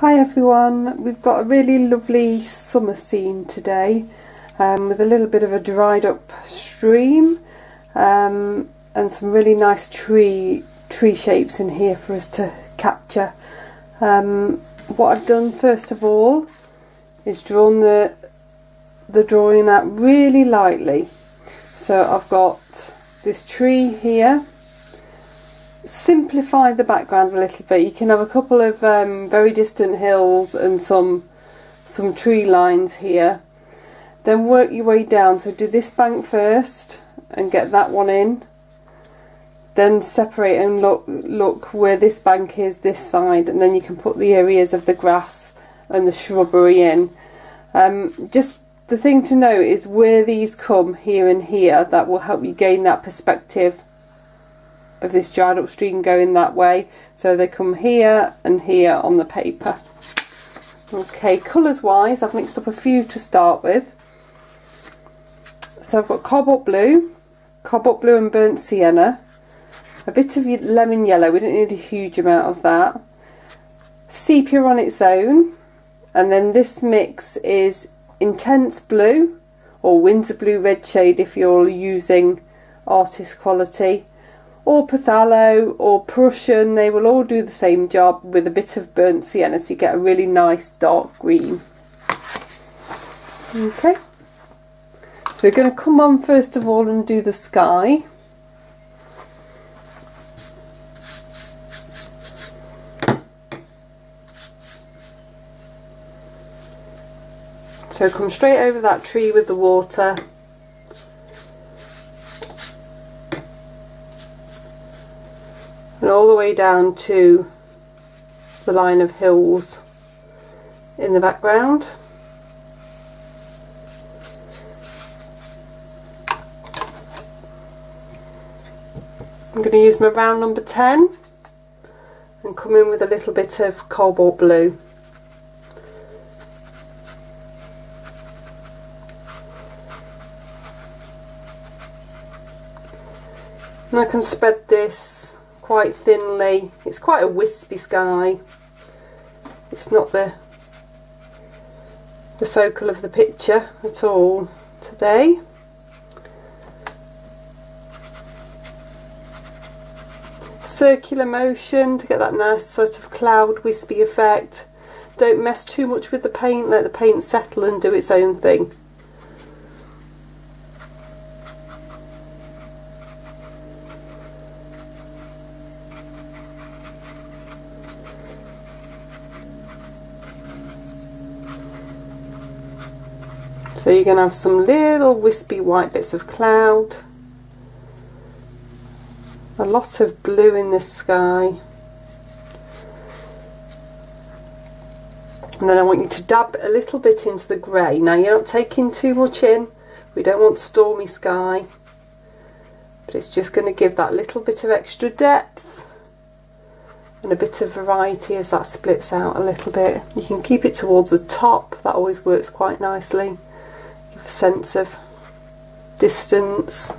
Hi everyone, we've got a really lovely summer scene today um, with a little bit of a dried up stream um, and some really nice tree tree shapes in here for us to capture. Um, what I've done first of all is drawn the the drawing out really lightly. So I've got this tree here simplify the background a little bit. You can have a couple of um, very distant hills and some some tree lines here. Then work your way down. So do this bank first and get that one in. Then separate and look look where this bank is this side, and then you can put the areas of the grass and the shrubbery in. Um, just the thing to know is where these come here and here. That will help you gain that perspective of this dried up stream going that way. So they come here and here on the paper. Okay colours wise I've mixed up a few to start with. So I've got cobalt blue cobalt blue and burnt sienna a bit of lemon yellow we don't need a huge amount of that. Sepia on its own and then this mix is intense blue or Winsor blue red shade if you're using artist quality or phthalo or Prussian, they will all do the same job with a bit of burnt sienna so you get a really nice dark green. Okay, so we're going to come on first of all and do the sky. So come straight over that tree with the water and all the way down to the line of hills in the background. I'm going to use my round number 10 and come in with a little bit of cobalt blue. And I can spread this quite thinly. It's quite a wispy sky. It's not the the focal of the picture at all today. Circular motion to get that nice sort of cloud wispy effect. Don't mess too much with the paint, let the paint settle and do its own thing. So you're going to have some little wispy white bits of cloud, a lot of blue in the sky, and then I want you to dab a little bit into the grey. Now you're not taking too much in, we don't want stormy sky, but it's just going to give that little bit of extra depth. And a bit of variety as that splits out a little bit. You can keep it towards the top, that always works quite nicely sense of distance.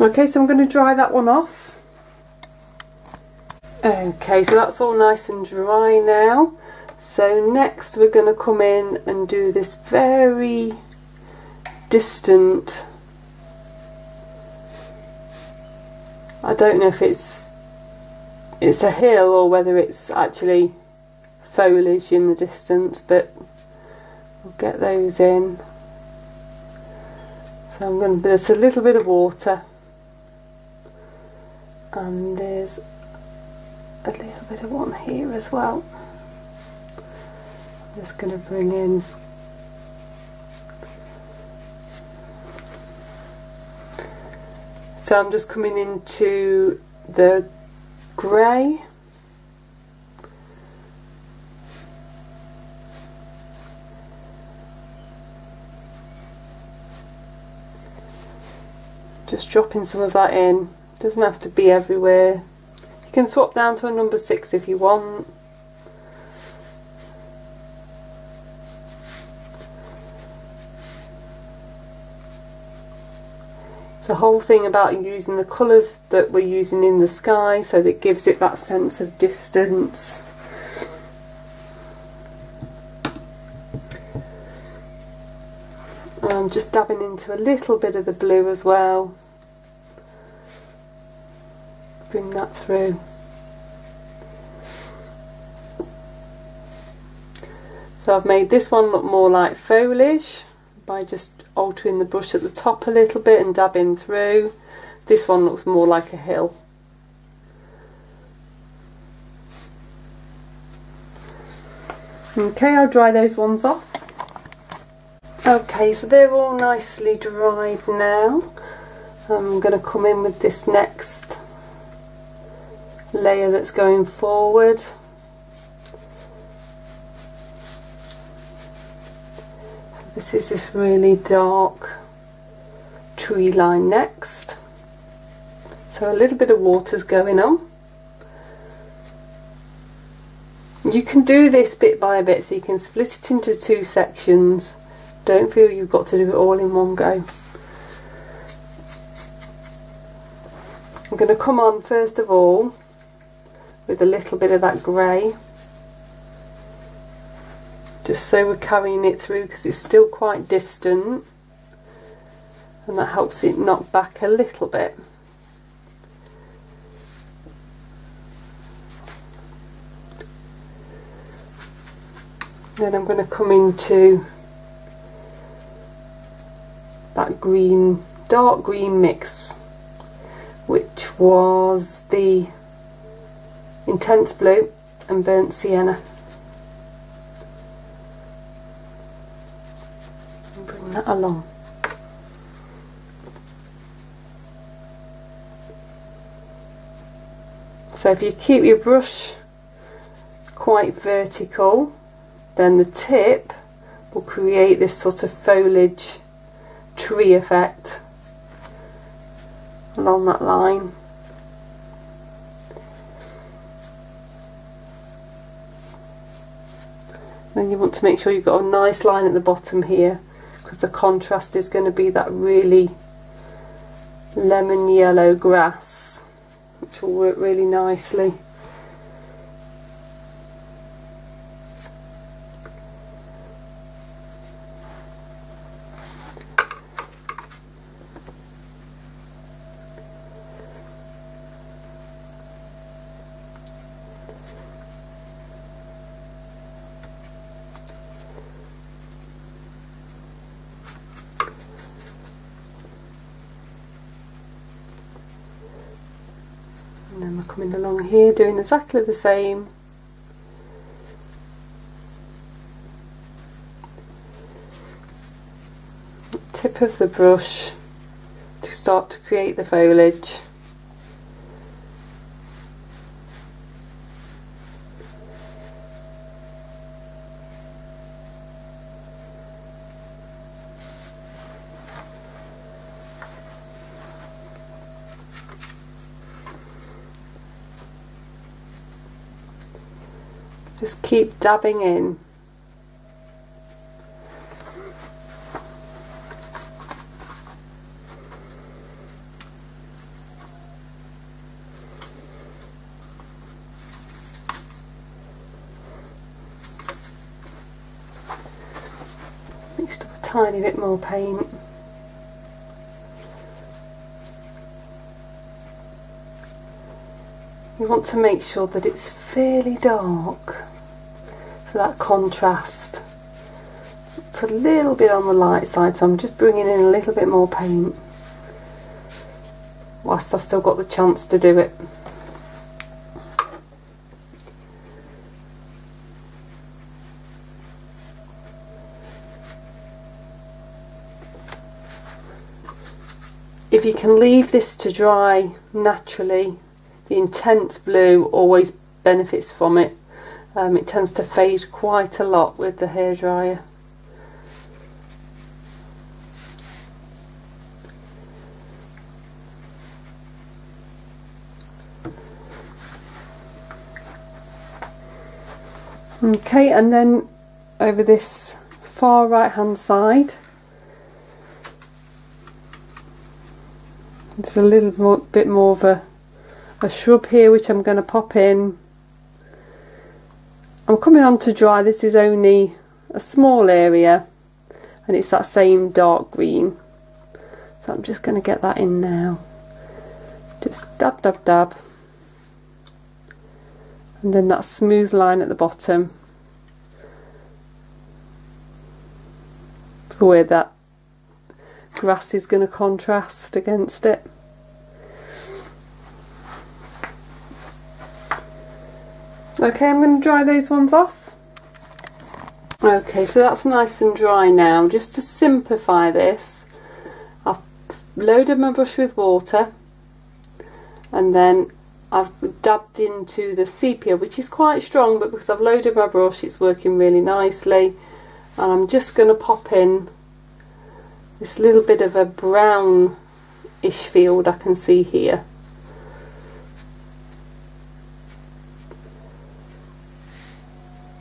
Okay, so I'm going to dry that one off. Okay, so that's all nice and dry now. So next we're going to come in and do this very distant I don't know if it's it's a hill or whether it's actually foliage in the distance but we'll get those in. So I'm going to there's a little bit of water. And there's a little bit of one here as well. I'm just going to bring in so I'm just coming into the grey just dropping some of that in. Doesn't have to be everywhere. You can swap down to a number six if you want the whole thing about using the colours that we're using in the sky so that gives it that sense of distance. I'm just dabbing into a little bit of the blue as well. Bring that through. So I've made this one look more like foliage by just altering the brush at the top a little bit and dabbing through. This one looks more like a hill. Okay, I'll dry those ones off. Okay, so they're all nicely dried now. I'm going to come in with this next layer that's going forward. This is this really dark tree line next. So a little bit of water's going on. You can do this bit by bit so you can split it into two sections. Don't feel you've got to do it all in one go. I'm going to come on first of all with a little bit of that grey just so we're carrying it through because it's still quite distant and that helps it knock back a little bit. Then I'm going to come into that green, dark green mix which was the intense blue and burnt sienna. That along. So if you keep your brush quite vertical, then the tip will create this sort of foliage tree effect along that line. Then you want to make sure you've got a nice line at the bottom here because the contrast is going to be that really lemon yellow grass which will work really nicely. Coming along here doing exactly the same. Tip of the brush to start to create the foliage Just keep dabbing in. Mixed up a tiny bit more paint. you want to make sure that it's fairly dark that contrast. It's a little bit on the light side so I'm just bringing in a little bit more paint whilst I've still got the chance to do it. If you can leave this to dry naturally the intense blue always benefits from it. Um, it tends to fade quite a lot with the hairdryer. Okay, and then over this far right hand side, There's a little more, bit more of a, a shrub here which I'm going to pop in. I'm coming on to dry, this is only a small area and it's that same dark green. So I'm just going to get that in now. Just dab dab dab and then that smooth line at the bottom for where that grass is going to contrast against it. Okay, I'm going to dry those ones off. Okay, so that's nice and dry now. Just to simplify this, I've loaded my brush with water and then I've dabbed into the sepia which is quite strong but because I've loaded my brush it's working really nicely and I'm just going to pop in this little bit of a brownish field I can see here.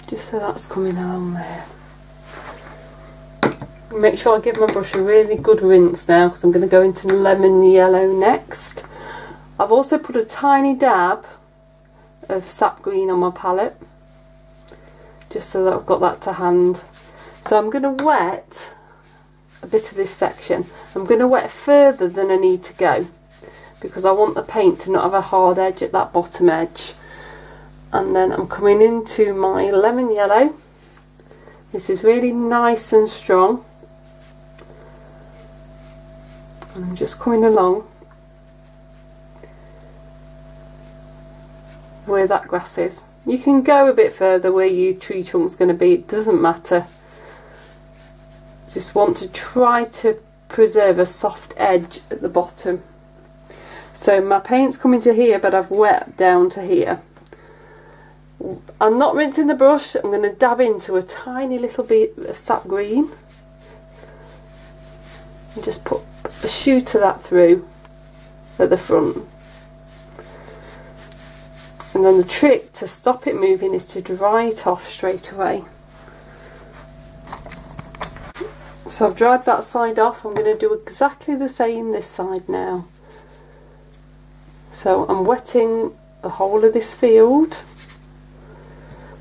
Just so that's coming along there. Make sure I give my brush a really good rinse now because I'm going to go into lemon yellow next. I've also put a tiny dab of sap green on my palette just so that I've got that to hand. So I'm going to wet a bit of this section. I'm going to wet further than I need to go because I want the paint to not have a hard edge at that bottom edge. And then I'm coming into my lemon yellow. This is really nice and strong. And I'm just coming along where that grass is. You can go a bit further where your tree trunk's going to be, it doesn't matter. Just want to try to preserve a soft edge at the bottom. So my paint's coming to here but I've wet down to here. I'm not rinsing the brush, I'm going to dab into a tiny little bit of sap green and just put a shoot of that through at the front and then the trick to stop it moving is to dry it off straight away. So I've dried that side off, I'm going to do exactly the same this side now. So I'm wetting the whole of this field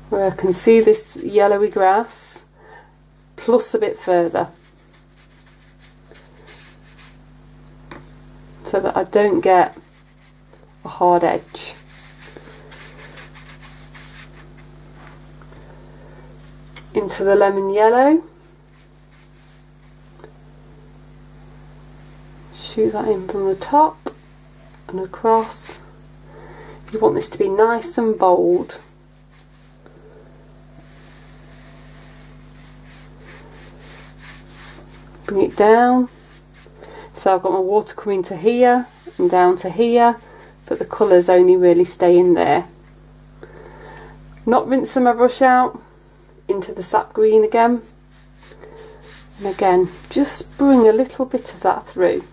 where I can see this yellowy grass plus a bit further so that I don't get a hard edge. into the lemon yellow. Shoot that in from the top and across. You want this to be nice and bold. Bring it down. So I've got my water coming to here and down to here, but the colours only really stay in there. Not rinsing my brush out, into the sap green again and again just bring a little bit of that through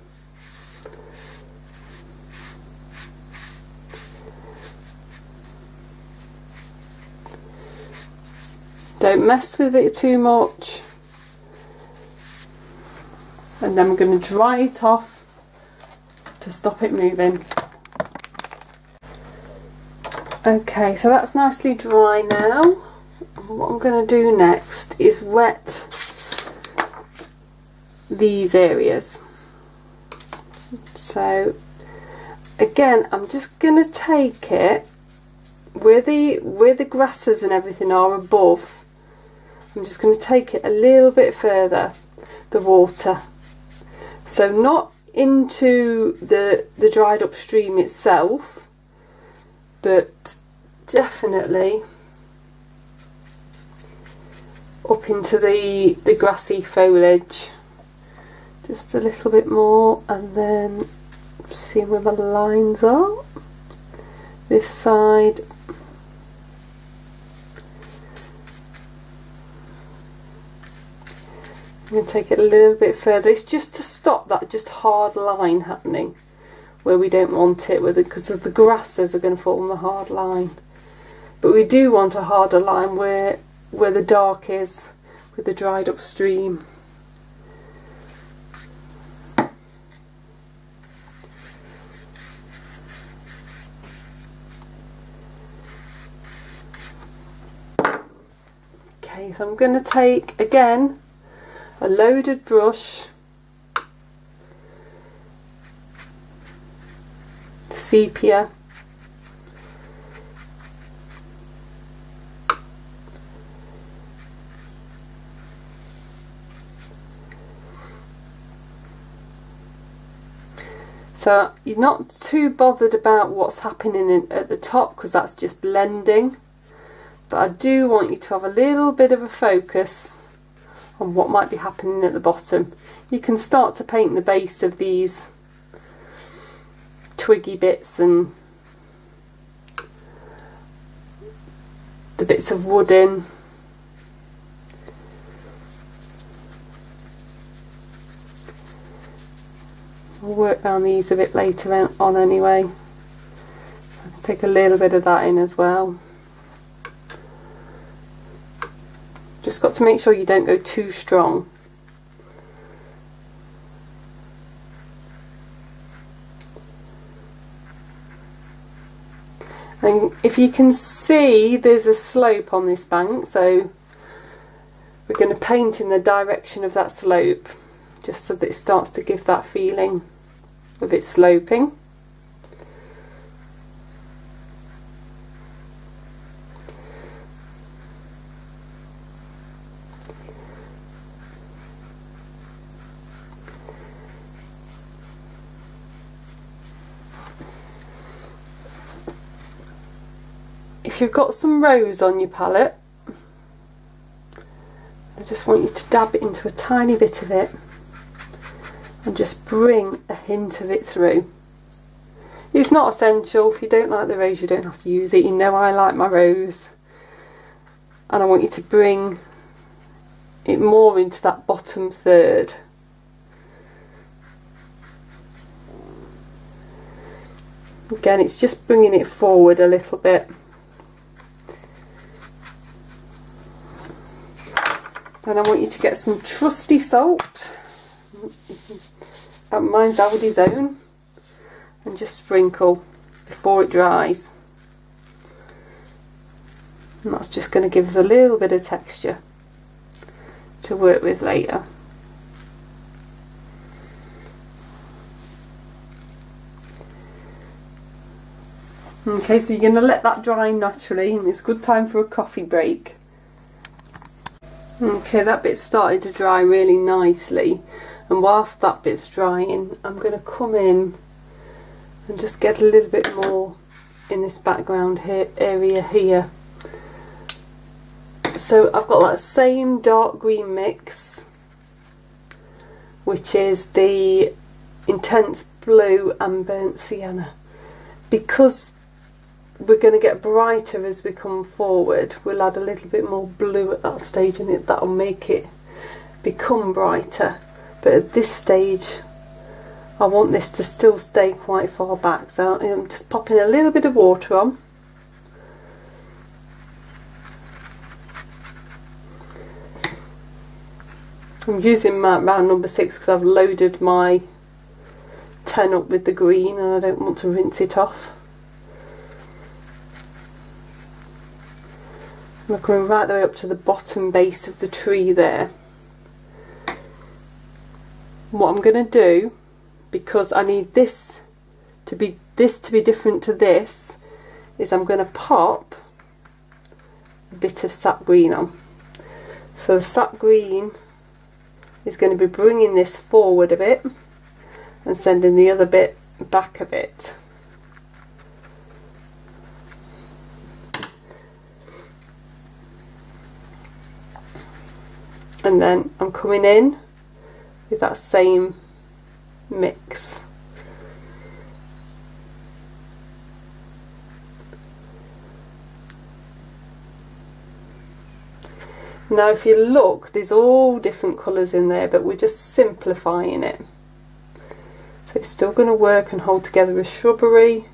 don't mess with it too much and then we're going to dry it off to stop it moving. Okay so that's nicely dry now. What I'm going to do next is wet these areas. So again I'm just going to take it where the where the grasses and everything are above. I'm just going to take it a little bit further the water so not into the the dried up stream itself but definitely up into the, the grassy foliage. Just a little bit more and then seeing where my lines are. This side I'm going to take it a little bit further. It's just to stop that just hard line happening where we don't want it with it because the grasses are going to form the hard line. But we do want a harder line where where the dark is with the dried up stream. Okay, so I'm going to take again a loaded brush, sepia, So you're not too bothered about what's happening at the top because that's just blending. But I do want you to have a little bit of a focus on what might be happening at the bottom. You can start to paint the base of these twiggy bits and the bits of wood in I'll work around these a bit later on anyway. So I can take a little bit of that in as well. Just got to make sure you don't go too strong. And if you can see there's a slope on this bank so we're going to paint in the direction of that slope just so that it starts to give that feeling of bit sloping. You've got some rose on your palette, I just want you to dab into a tiny bit of it and just bring a hint of it through. It's not essential. If you don't like the rose, you don't have to use it. You know I like my rose. And I want you to bring it more into that bottom third. Again, it's just bringing it forward a little bit. Then I want you to get some trusty salt mine's Aldi's own and just sprinkle before it dries and that's just going to give us a little bit of texture to work with later. Okay, so you're going to let that dry naturally and it's a good time for a coffee break. Okay, that bit started to dry really nicely. And whilst that bit's drying I'm going to come in and just get a little bit more in this background here, area here. So I've got that same dark green mix which is the intense blue and burnt sienna. Because we're going to get brighter as we come forward. We'll add a little bit more blue at that stage and it, that'll make it become brighter. But at this stage I want this to still stay quite far back. So I'm just popping a little bit of water on. I'm using my round number 6 because I've loaded my 10 up with the green and I don't want to rinse it off. I'm going right the way up to the bottom base of the tree there. What I'm going to do because I need this to be this to be different to this is I'm going to pop a bit of sap green on. So the sap green is going to be bringing this forward a bit and sending the other bit back a bit and then I'm coming in with that same mix. Now if you look, there's all different colours in there, but we're just simplifying it. So it's still going to work and hold together as shrubbery.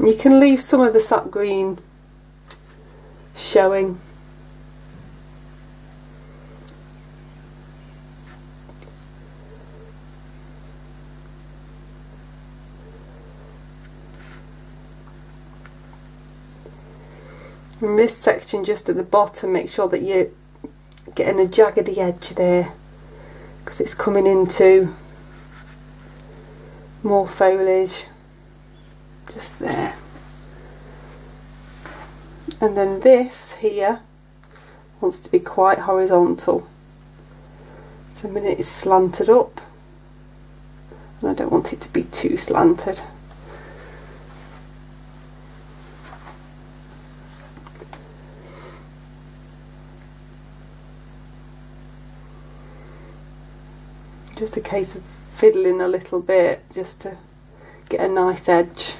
you can leave some of the sap green showing In this section just at the bottom make sure that you're getting a jaggedy edge there because it's coming into more foliage. Just there. And then this here wants to be quite horizontal. So a minute it's slanted up and I don't want it to be too slanted just a case of fiddling a little bit just to get a nice edge.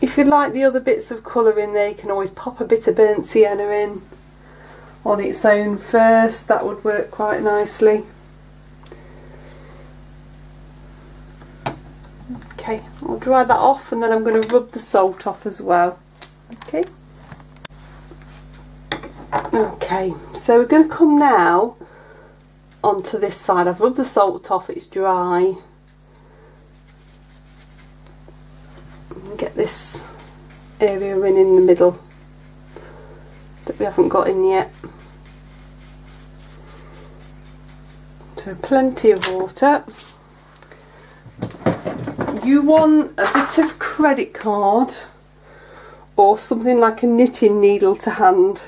If you like the other bits of colour in there you can always pop a bit of burnt sienna in on its own first. That would work quite nicely. Okay I'll dry that off and then I'm going to rub the salt off as well okay okay so we're going to come now onto this side I've rubbed the salt off it's dry get this area in in the middle that we haven't got in yet. So plenty of water. You want a bit of credit card or something like a knitting needle to hand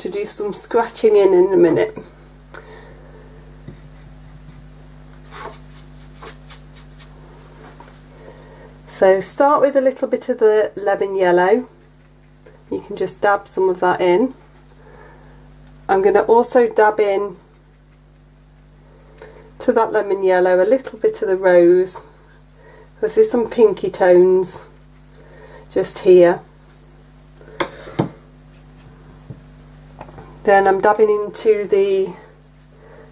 to do some scratching in in a minute. So start with a little bit of the lemon yellow. You can just dab some of that in. I'm going to also dab in to that lemon yellow a little bit of the rose because there's some pinky tones just here. Then I'm dabbing into the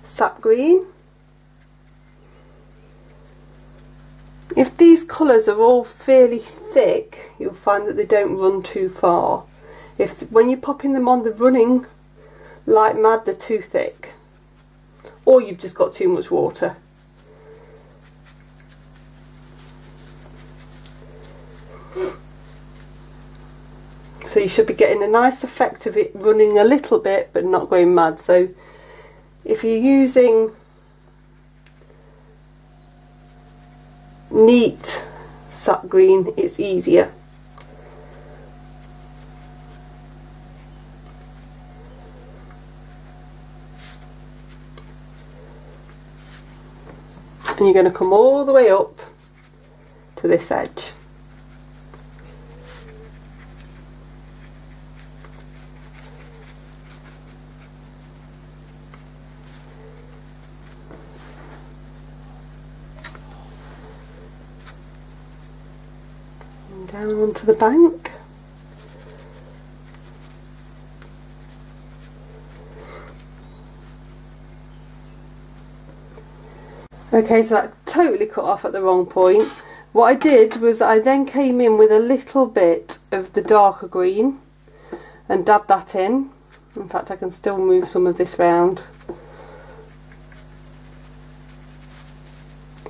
sap green If these colours are all fairly thick, you'll find that they don't run too far. If When you're popping them on, they're running like mad, they're too thick. Or you've just got too much water. So you should be getting a nice effect of it running a little bit but not going mad. So if you're using neat sap green it's easier and you're going to come all the way up to this edge down onto the bank. Okay, so that totally cut off at the wrong point. What I did was I then came in with a little bit of the darker green and dabbed that in. In fact, I can still move some of this round.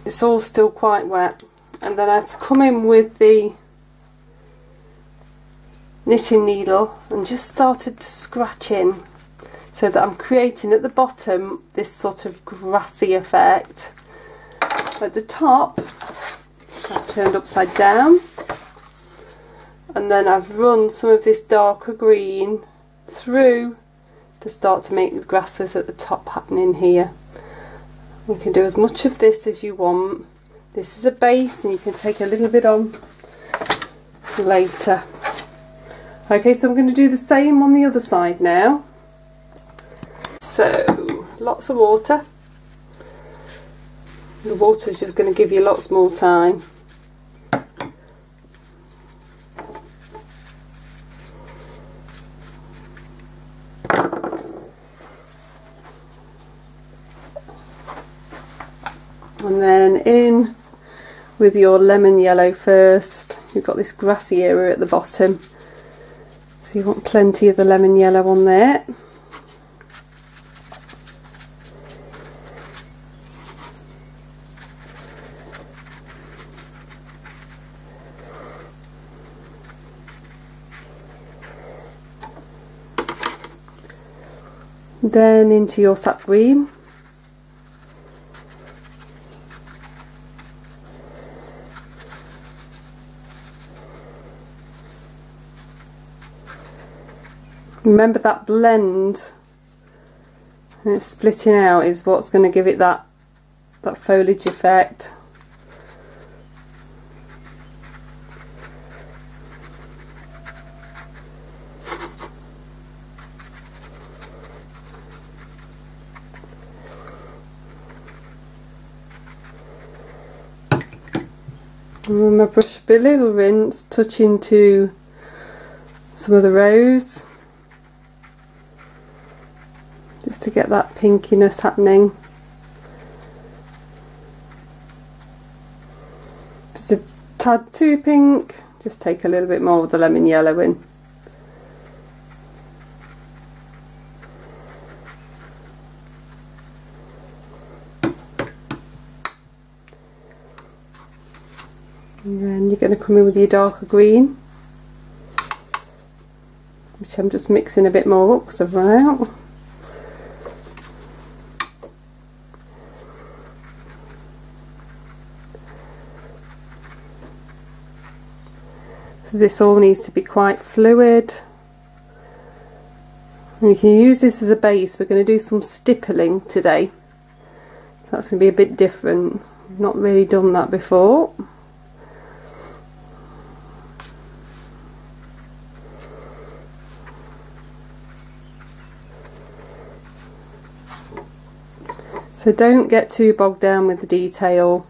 It's all still quite wet. And then I've come in with the knitting needle and just started to scratch in so that I'm creating at the bottom this sort of grassy effect. At the top I've turned upside down and then I've run some of this darker green through to start to make the grasses at the top happening here. You can do as much of this as you want. This is a base and you can take a little bit on later. Okay, so I'm going to do the same on the other side now. So, lots of water. The water is just going to give you lots more time. And then in with your lemon yellow first. You've got this grassy area at the bottom. So you want plenty of the lemon yellow on there. Then into your sap green. Remember that blend? And it's splitting out is what's going to give it that that foliage effect. And my brush a little rinse, touch into some of the rose just to get that pinkiness happening. If it's a tad too pink, just take a little bit more of the lemon yellow in. And then you're going to come in with your darker green, which I'm just mixing a bit more up because I've run out. So this all needs to be quite fluid. You can use this as a base. We're going to do some stippling today. That's going to be a bit different. Not really done that before. So don't get too bogged down with the detail.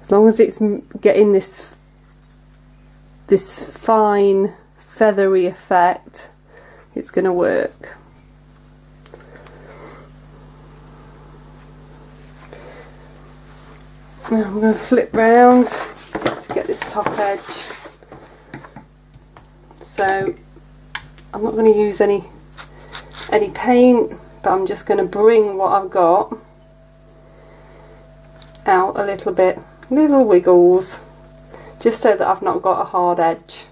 As long as it's getting this this fine feathery effect, it's going to work. Now I'm going to flip round to get this top edge. So I'm not going to use any any paint but I'm just going to bring what I've got out a little bit, little wiggles, just so that I've not got a hard edge.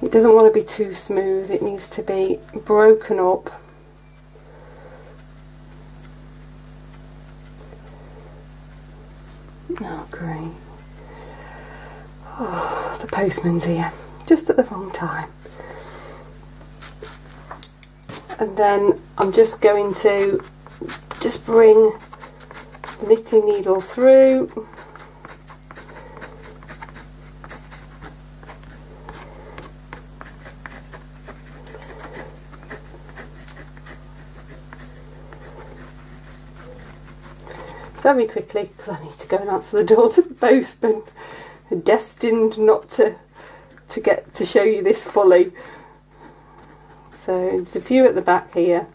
It doesn't want to be too smooth, it needs to be broken up. Oh great. Oh, the postman's here just at the wrong time. And then I'm just going to just bring knitting needle through very quickly because I need to go and answer the door to the postman destined not to to get to show you this fully. So there's a few at the back here.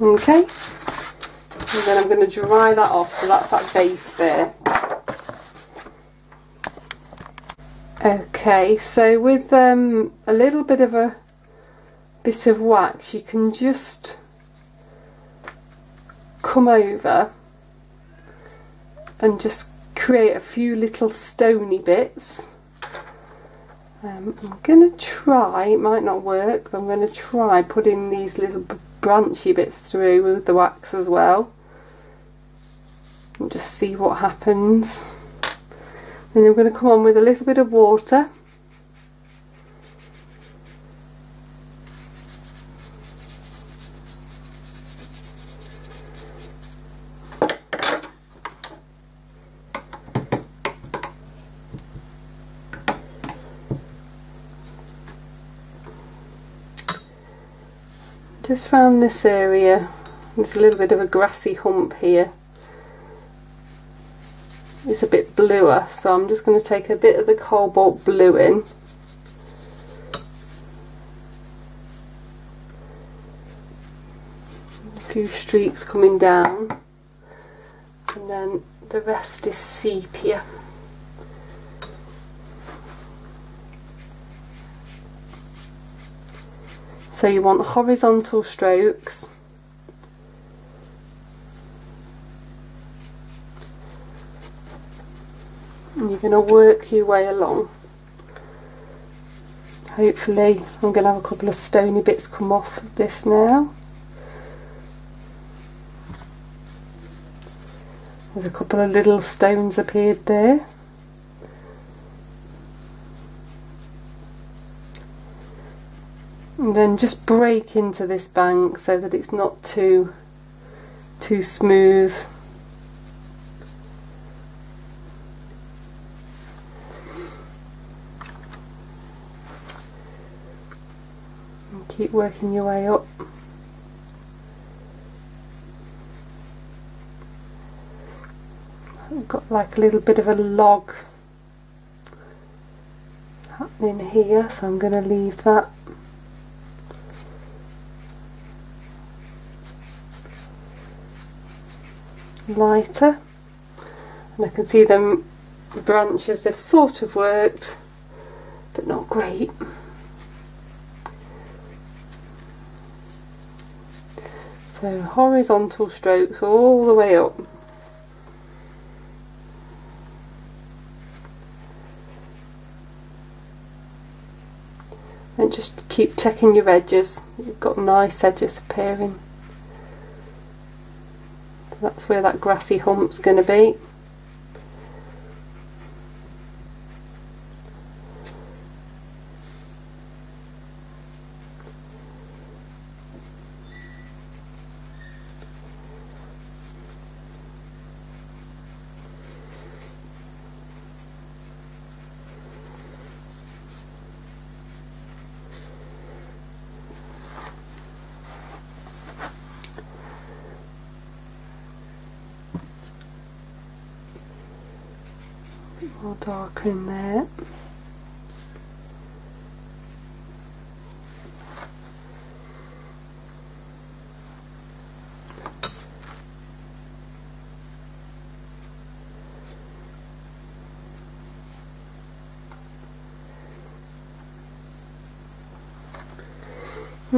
Okay, and then I'm going to dry that off, so that's that base there. Okay, so with um, a little bit of a bit of wax, you can just come over and just create a few little stony bits. Um, I'm going to try, it might not work, but I'm going to try putting these little branchy bits through with the wax as well. And just see what happens. Then I'm going to come on with a little bit of water just found this area. There's a little bit of a grassy hump here. It's a bit bluer so I'm just going to take a bit of the cobalt blue in. A few streaks coming down. And then the rest is sepia So you want horizontal strokes. and you're going to work your way along. Hopefully I'm going to have a couple of stony bits come off of this now. There's a couple of little stones appeared there. And then just break into this bank so that it's not too too smooth. And keep working your way up. I've got like a little bit of a log happening here so I'm going to leave that lighter. And I can see them branches they've sort of worked but not great. So horizontal strokes all the way up. And just keep checking your edges. You've got nice edges appearing that's where that grassy hump's going to be. more darker in there.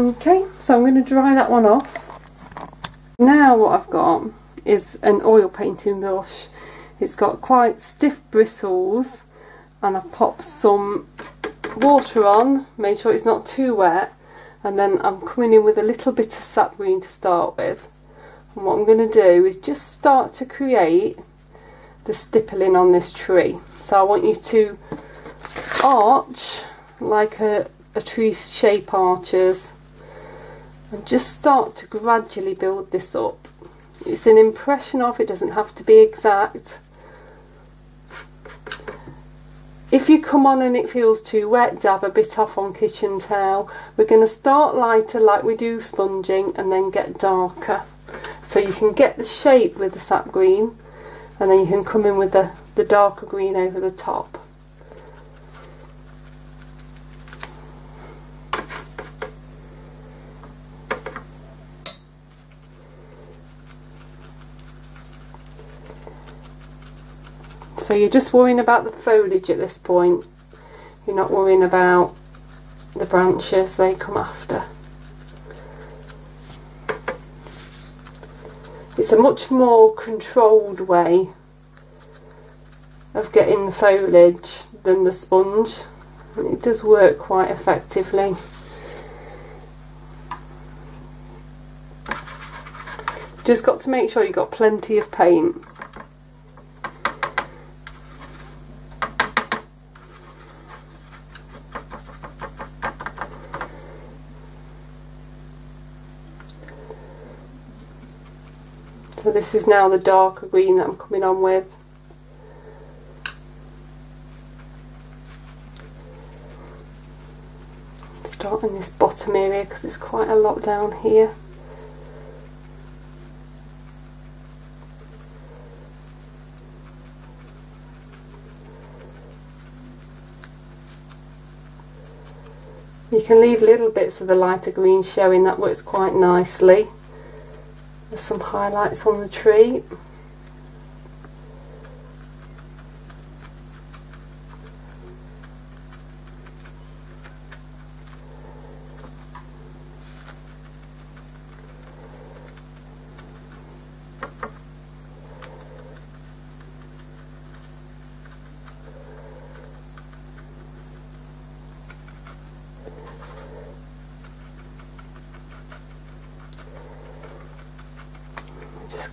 Okay, so I'm going to dry that one off. Now what I've got is an oil painting brush it's got quite stiff bristles and I've popped some water on, made sure it's not too wet and then I'm coming in with a little bit of sap green to start with. And what I'm going to do is just start to create the stippling on this tree. So I want you to arch like a, a tree shape arches and just start to gradually build this up. It's an impression of, it doesn't have to be exact, if you come on and it feels too wet, dab a bit off on kitchen towel. We're going to start lighter like we do sponging and then get darker. So you can get the shape with the sap green and then you can come in with the, the darker green over the top. So you're just worrying about the foliage at this point. You're not worrying about the branches, they come after. It's a much more controlled way of getting the foliage than the sponge. It does work quite effectively. Just got to make sure you've got plenty of paint. So this is now the darker green that I'm coming on with. Start in this bottom area because it's quite a lot down here. You can leave little bits of the lighter green showing, that works quite nicely. Some highlights on the tree.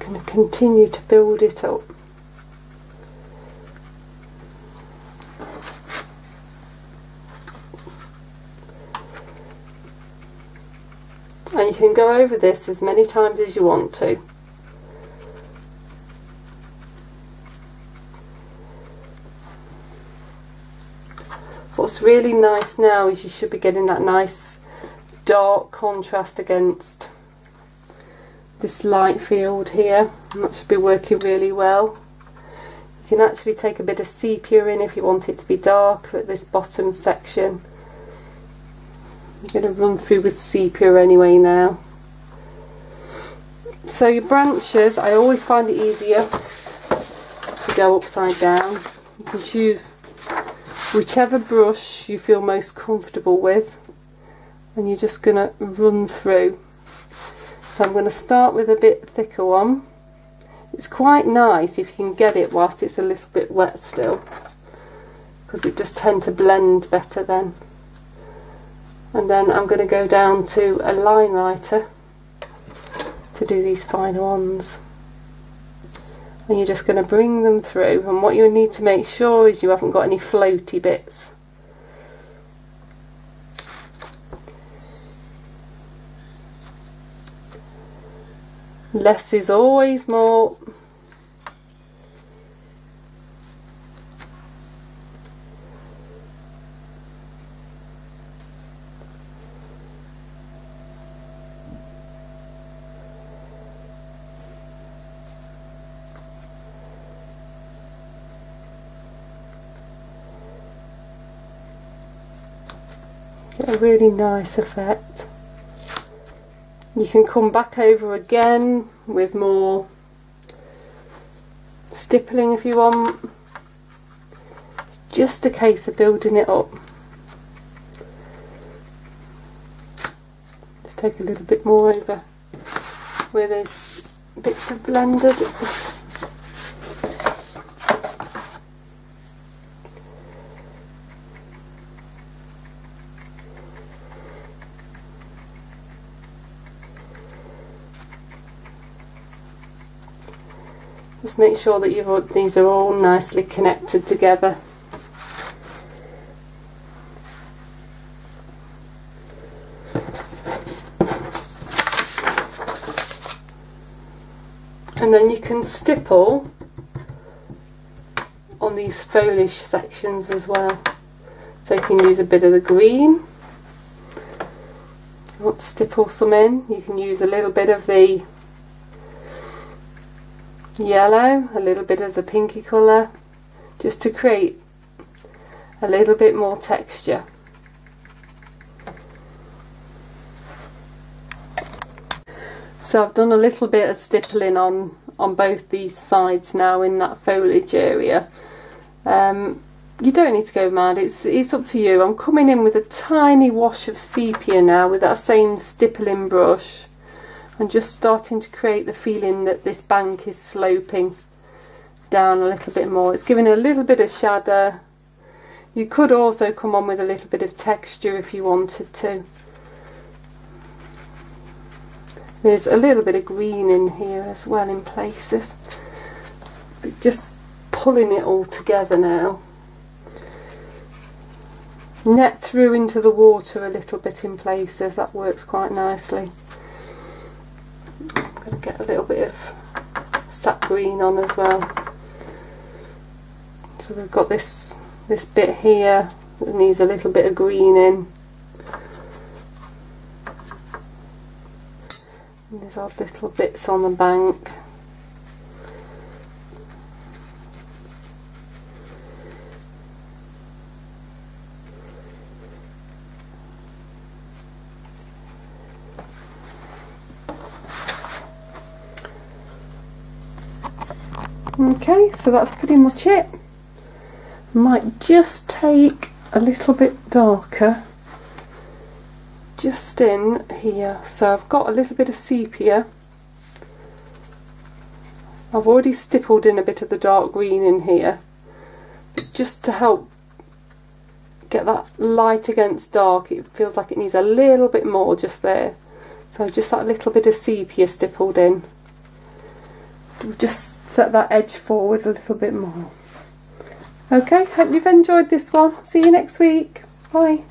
going to continue to build it up. And you can go over this as many times as you want to. What's really nice now is you should be getting that nice dark contrast against this light field here that should be working really well. You can actually take a bit of sepia in if you want it to be darker at this bottom section. I'm going to run through with sepia anyway now. So your branches, I always find it easier to go upside down. You can choose whichever brush you feel most comfortable with and you're just going to run through. So I'm going to start with a bit thicker one. It's quite nice if you can get it whilst it's a little bit wet still because it just tend to blend better then. And then I'm going to go down to a line writer to do these finer ones and you're just going to bring them through and what you need to make sure is you haven't got any floaty bits less is always more get a really nice effect. You can come back over again with more stippling if you want. just a case of building it up. Just take a little bit more over where there's bits of blended. Make sure that you've, these are all nicely connected together. And then you can stipple on these foliage sections as well. So you can use a bit of the green. You want to stipple some in, you can use a little bit of the yellow, a little bit of the pinky colour, just to create a little bit more texture. So I've done a little bit of stippling on, on both these sides now in that foliage area. Um, you don't need to go mad, it's, it's up to you. I'm coming in with a tiny wash of sepia now with that same stippling brush and just starting to create the feeling that this bank is sloping down a little bit more. It's giving a little bit of shadow. You could also come on with a little bit of texture if you wanted to. There's a little bit of green in here as well in places. Just pulling it all together now. Net through into the water a little bit in places, that works quite nicely going to get a little bit of sap green on as well. So we've got this this bit here that needs a little bit of green in. And there's our little bits on the bank. Okay, so that's pretty much it. Might just take a little bit darker just in here. So I've got a little bit of sepia. I've already stippled in a bit of the dark green in here just to help get that light against dark. It feels like it needs a little bit more just there. So just that little bit of sepia stippled in just set that edge forward a little bit more. Okay, hope you've enjoyed this one. See you next week. Bye.